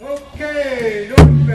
Okay, North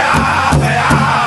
real, real.